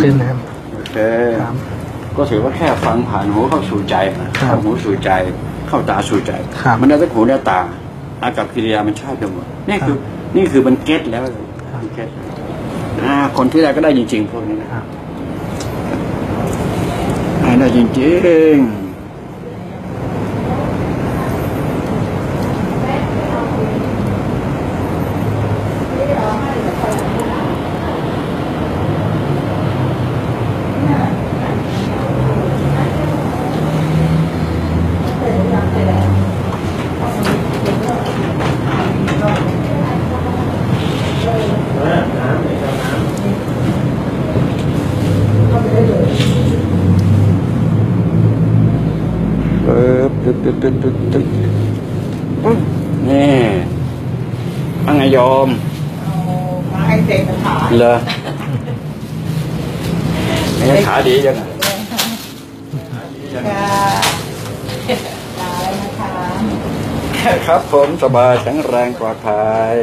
ขึ้นนะครับโอเคครับ ก็ถือว่าแค่ฟังผ่านหูเข้าสู่ใจนะครับเข้าหูสู่ใจ เข้าตาสู่ใจ ครับมันได้ทั้งหูและตา อากับกิริยามันใช่ไปหมดนี่คือ นี่คือมันเก็ตแล้วเลยครับมันเก็ตอ่าคนที่ได้ก็ได้จริง ๆ พวกนี้นะครับ ได้ได้จริงๆปึ๊บ ตึ๊ดตึ๊ดตึ๊ดตึ๊ดนี่ว่าไงยอมมาให้เด็กขาเหรอนี่ขาดีจังอะตายนะคะครับผมสบายแข็งแรงปลอดภัย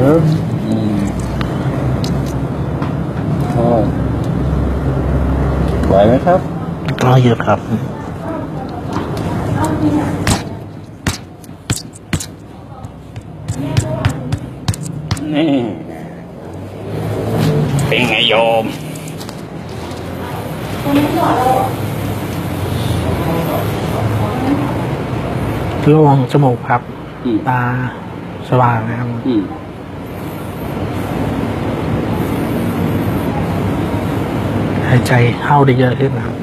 เอออืมอ๋อไหวไหม ครับก็เยอะครับนี่เป็นไงโยมโล่งจมูกครับอืมตาสว่างนะครับ อืม หายใจเข้าได้เยอะขึ้นนะครับ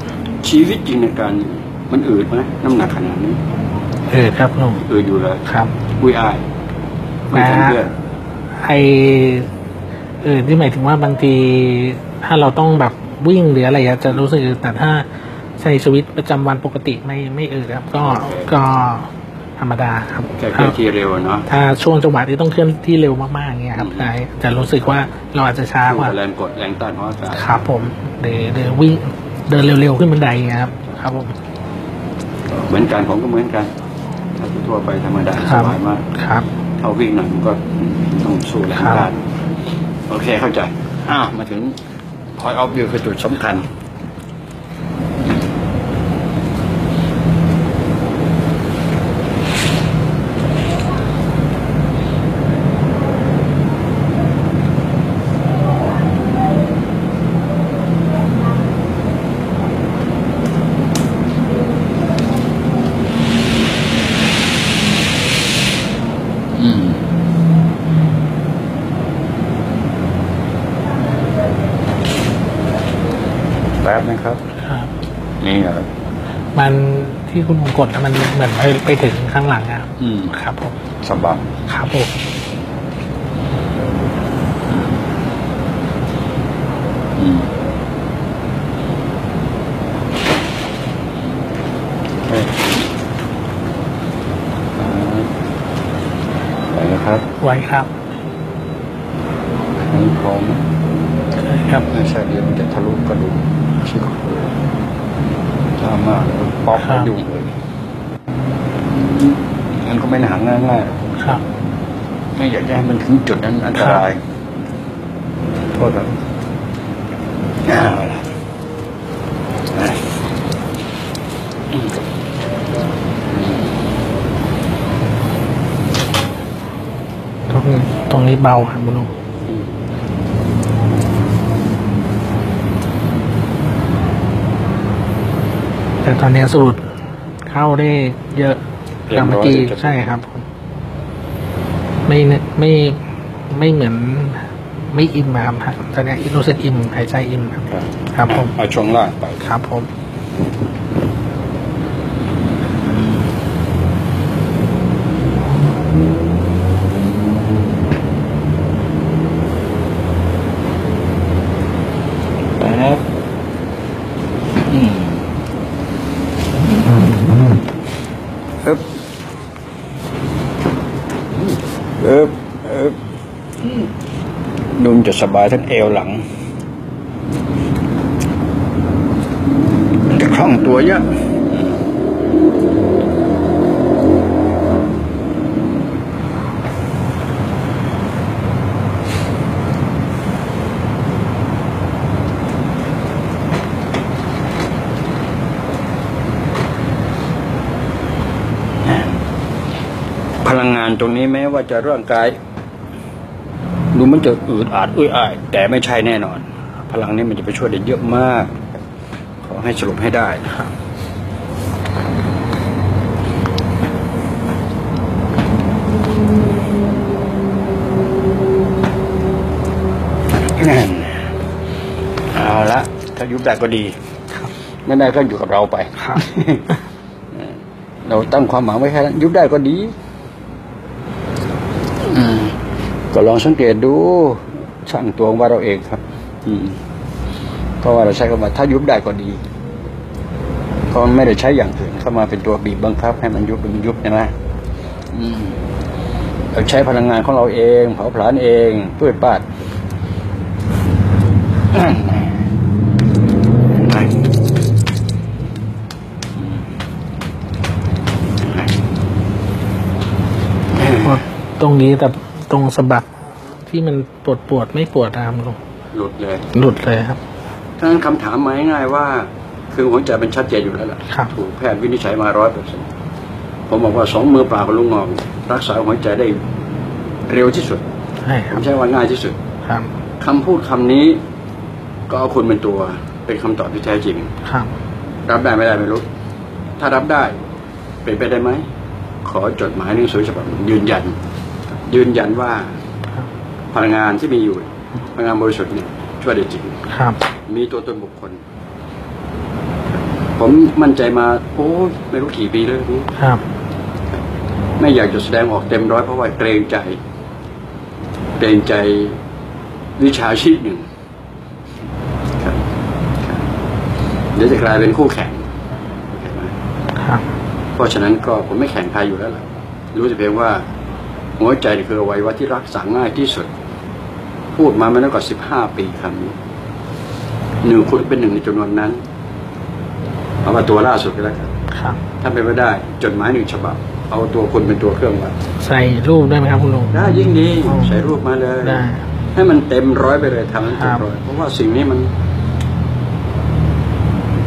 ชีวิตจริงในการอยู่มันอืดไหมน้ำหนักขนาดนี้เออครับลุงอืดอยู่เลยครับคุยอายไม่ใช่เพื่อนไอเออที่หมายถึงว่าบางทีถ้าเราต้องแบบวิ่งหรืออะไรอะจะรู้สึกอึดแต่ถ้าใช้ชีวิตประจำวันปกติไม่ไม่เออครับ ก็ก็ ธรรมดาครับแค่เคลื่อนที่เร็วเนาะถ้าช่วงจังหวะที่ต้องเคลื่อนที่เร็วมากๆเงี้ยครับอืมใช่จะรู้สึกว่าเราอาจจะช้ากว่าแรงกดแรงต้านของอากาศครับผมหรือหรือวิ่งเดินเร็วๆขึ้นบันไดเงี้ยครับครับผมเหมือนกันผมก็เหมือนกันถ้าทั่วไปธรรมดาคสรับบายมากครับถ้าวิ่งหน่อยมันก็ต้องสู้แรงครับต้านโอเคเข้าใจอ้าวมาถึง point of view คือจุดสำคัญ อืมแป๊บนะครับ ครับ นี่เหรอ มัน ที่คุณมงกดนะมันเหมือนไปไปถึงข้างหลังอะครับอืมครับผมสบายครับผมอืมเฮ้ยอ่าไหวนะครับไว้ครับอันนี้พร้อมนะใช่ครับ ไม่ใช่เดี๋ยวมันจะทะลุกระดูกชิบถ้ามากแล้ว ป๊อกแล้วยุ่งเลยมันก็ไม่หนังง่ายๆครับ ไม่อยากจะให้มันถึงจุดนั้นอันตราย โทษครับเอาล่ะอะตรงนี้ตรงนี้เบาครับคุณลุง แต่ตอนนี้สูตรเข้าได้เยอะกว่าเมื่อกี้ใช่ครับผมไม่เนไม่ไม่เหมือน ไม่อิ่มอะครับตอนนี้รู้สึกอิ่มหายใจอิ่มครับครับ ครับผมเอาช่วงล่างไปครับผม อ เออเออ นุ่มจะสบายทั้งเอวหลัง จะคล่องตัวเยอะพลังงานตรงนี้แม้ว่าจะร่างกาย ดูมันจะอืดอาดอุ้ยอาย แต่ไม่ใช่แน่นอน พลังนี้มันจะไปช่วยได้เยอะมาก ขอให้สรุปให้ได้นะครับนั่นเอาละถ้ายุบได้ก็ดีครับไม่ได้ก็อยู่กับเราไปครับเราตั้งความหวังไว้แค่นั้นยุบได้ก็ดี อืม ก็ลองสังเกตดูช่างตวงว่าเราเองครับ อืมเพราะว่าเราใช้คำว่าถ้ายุบได้ก็ดีเพราะไม่ได้ใช้อย่างอื่นเข้ามาเป็นตัวบีบบังคับ ให้มันยุบมันยุบใช่ไหมอืมเราใช้พลังงานของเราเองเผาผลาญเองเพื่อปาดตรงนี้แต่ ตรงสะบักที่มันปวดปวดไม่ปวดตามลงหลุดเลยหลุดเลยครับถ้างั้นคำถามมาง่ายๆว่า คือหัวใจเป็นชัดเจนอยู่แล้วล่ะครับ ถูกแพทย์วินิจฉัยมาร้อยเปอร์เซ็นต์ผมบอกว่าสองมือเปล่ากับลุงงอกรักษาหัวใจได้เร็วที่สุดใช่คผรับมใช้ว่าง่ายที่สุดครับคำพูดคำนี้ ก็เอาคุณเป็นตัว เป็นคำตอบที่แท้จริง ครับรับได้ไม่ได้ไม่รู้ ถ้ารับได้ เป็นไปได้ไหม ขอจดหมายหนังสือฉบับหนึ่งยืนยัน ยืนยันว่าครับพลังงานที่มีอยู่พลังงานบริสุทธิ์เนี่ยช่วยได้จริงครับ มีตัวตนบุคคล ผมมั่นใจมา โอ้ยไม่รู้กี่ปีแล้วนี้ครับ ไม่อยากจะแสดงออกเต็มร้อยเพราะว่าเกรงใจเกรงใจวิชาชีพหนึ่งครับครับเดี๋ยวจะกลายเป็นคู่แข่งโอเคไหมครับเพราะฉะนั้นก็ผมไม่แข่งใครอยู่แล้วล่ะรู้แต่เพียงว่า หัวใจนี่คืออวัยวะที่รักษาง่ายที่สุด พูดมาไม่น้อยกว่าสิบห้าปีคำนี้หนึ่งคุณเป็นหนึ่งในจำนวนนั้น เอามาตัวล่าสุดก็แล้วกันครับถ้าเป็นไม่ได้จดหมายหนึ่งฉบับ เอาตัวคุณเป็นตัวเครื่องวัดใส่รูปได้ไหมครับคุณลุงได้ยิ่งดีอ๋อใส่รูปมาเลยได้ให้มันเต็มร้อยไปเลยทำให้เต็คมรับร้อยเพราะว่าสิ่งนี้มัน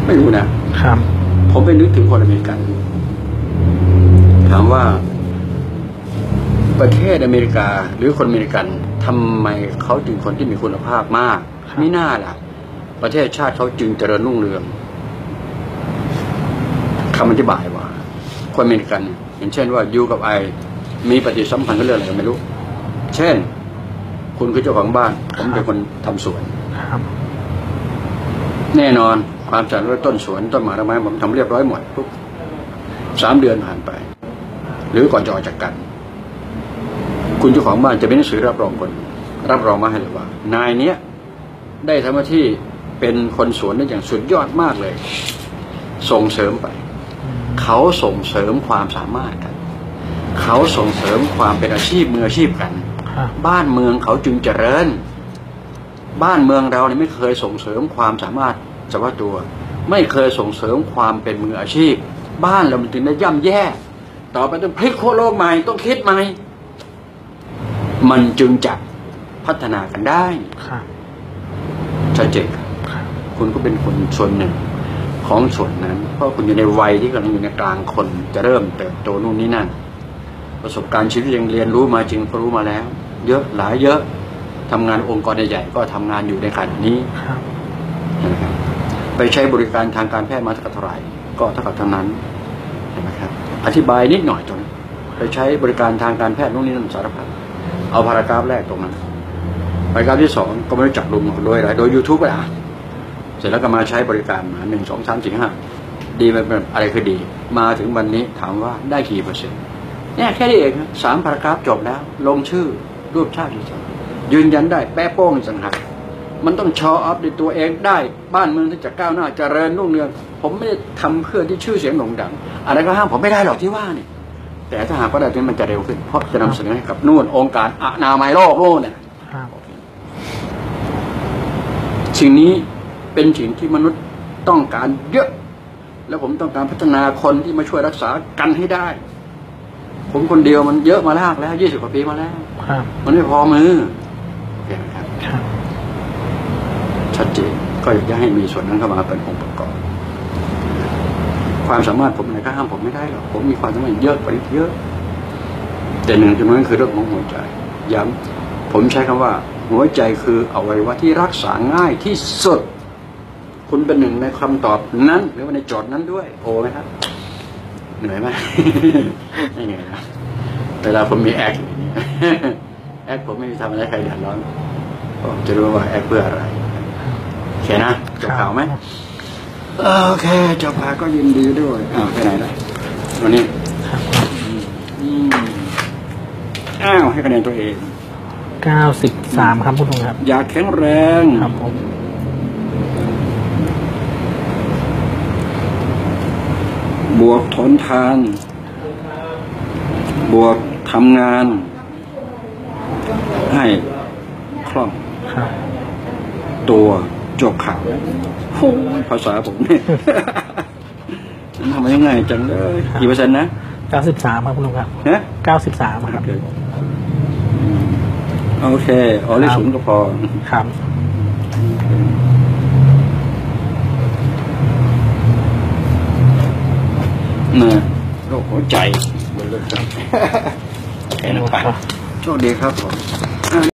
ไม่รู้นะครับผมไปนึกถึงคนอเมริกัน ถามว่า ประเทศอเมริกาหรือคนอเมริกันทำไมเขาจึงคนที่มีคุณภาพมากครับไม่น่าล่ะ ประเทศชาติเขาจึงเจริญรุ่งเรืองคำอธิบายว่า คนอเมริกันอย่างเช่นว่ายูกับไอมีปฏิสัมพันธ์กันเรื่องอะไรก็ไม่รู้ เช่น คุณคือเจ้าของบ้าน ผมเป็นคนทำสวนครับแน่นอนความสะอาดด้วยต้นสวนต้นไม้ต้นไม้ผมทำเรียบร้อยหมดปุ๊บสามเดือนผ่านไป หรือก่อนจะออกจากกัน คุณเจ้าของบ้านจะเป็นหนังสือรับรองคน รับรองมาให้เลยว่า นายเนี้ยได้ทำหน้าที่เป็นคนสวนได้อย่างสุดยอดมากเลย ส่งเสริมไป เขาส่งเสริมความสามารถกัน เขาส่งเสริมความเป็นอาชีพมืออาชีพกันครับบ้านเมืองเขาจึงเจริญ บ้านเมืองเราเนี่ยไม่เคยส่งเสริมความสามารถเฉพาะตัว ไม่เคยส่งเสริมความเป็นมืออาชีพ บ้านเรามันจึงได้ย่ำแย่ ต่อไปต้องพลิกโคโลกใหม่ต้องคิดใหม่ มันจึงจะพัฒนากันได้ครับชัดเจนครับครับคุณก็เป็นคนส่วนหนึ่งของส่วนนั้น เพราะคุณอยู่ในวัยที่กำลังอยู่ในกลางคนจะเริ่มเติบโตนู่นนี่นั่น ประสบการณ์ชีวิตยังเรียนรู้มาจริงก็รู้มาแล้ว เยอะหลายเยอะทำงานองค์กรใหญ่ๆก็ทำงานอยู่ในขณะนี้ครับนะครับไปใช้บริการทางการแพทย์มาเท่ากับเท่าไหร่ก็เท่ากับเท่านั้นเห็นไหมครับ อธิบายนิดหน่อยตรงนั้นไปใช้บริการทางการแพทย์นู่นนี่นั่นสารพัด เอาพารากราฟแรกตรงนั้นพารากราฟที่สองก็ไม่รู้จักลุงโดยอะไรโดยยูทูบไปอะเสร็จแล้วก็มาใช้บริการมาหนึ่งสองสามสี่ห้าดีมันเป็นอะไรคือดี มาถึงวันนี้ถามว่าได้กี่เปอร์เซ็นต์เนี่ยแค่นี้เองสามพารากราฟจบแล้ว ลงชื่อรูปชาติยืนยันได้แป๊ะโป้งสังหารมันต้องชอออฟในตัวเองได้ บ้านเมืองที่จะก้าวหน้าเจริญรุ่งเรือง ผมไม่ได้ทำเพื่อที่ชื่อเสียงโด่งดัง อะไรก็ห้ามผมไม่ได้หรอกที่ว่านี่ แต่ถ้าหากว่าได้ตรงนี้มันจะเร็วขึ้น เพราะจะนำเสนอให้กับนู่นองค์การอนามัยโลกนู่นเนี่ย ครับ สิ่งนี้เป็นสิ่งที่มนุษย์ต้องการเยอะ แล้วผมต้องการพัฒนาคนที่มาช่วยรักษากันให้ได้ ผมคนเดียวมันเยอะมาลากแล้วยี่สิบกว่าปีมาแล้ว ครับ มันไม่พอมือโอเคไหมครับ ครับ ชัดเจนก็อยากจะให้มีส่วนนั้นเข้ามาเป็นองค์ประกอบ ความสามารถผมไหนก็ห้ามผมไม่ได้หรอกผมมีความสามารถเยอะกว่านี้เยอะ แต่หนึ่งจำนวนคือเรื่องของหัวใจย้ำผมใช้คำว่า หัวใจคืออวัยวะที่รักษาง่ายที่สุด คุณเป็นหนึ่งในคำตอบนั้น หรือว่าในโจทย์นั้นด้วย โอ้ไหมครับเหนื่อยไหมไม่เหนื่อยนะเวลาผมมีแอคอย่างนี้แอคผมไม่มีทำอะไรใครเดือดร้อนผมจะรู้ว่าแอคเพื่ออะไรโอเคนะจบข่าวไหม โอเคจบข่าวก็ยินดีด้วยอ้าวไปไหนแล้ววันนี้ครับอืมอ้าวให้คะแนนตัวเองเก้าสิบสามครับคุณลุงครับ อยากแข็งแรงครับผมบวกทนทาน บวกทำงาน ให้คล่องครับตัวจบข่าว โอ้ยภาษาผมเนี่ยทำไมง่ายจังเลยกี่เปอร์เซ็นต์นะเก้าสิบสามครับคุณลุงครับฮะเก้าสิบสามครับโอเคอ๋อเลขศูนย์ก็พอครับนะโรคหัวใจโอเคนะครับโชคดีครับผม